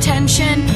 intention.